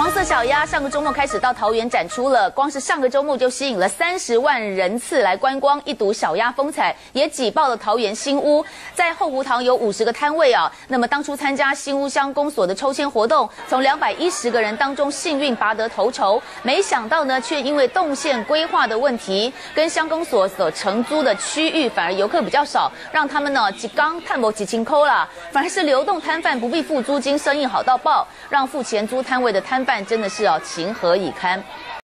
黄色小鸭上个周末开始到桃园展出了，光是上个周末就吸引了三十万人次来观光，一睹小鸭风采，也挤爆了桃园新屋。在后湖塘有五十个摊位啊，那么当初参加新屋乡公所的抽签活动，从两百一十个人当中幸运拔得头筹，没想到呢，却因为动线规划的问题，跟乡公所所承租的区域反而游客比较少，让他们呢几刚探博几清抠啦，反而是流动摊贩不必付租金，生意好到爆，让付钱租摊位的摊贩真的是哦情何以堪。